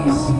Oh.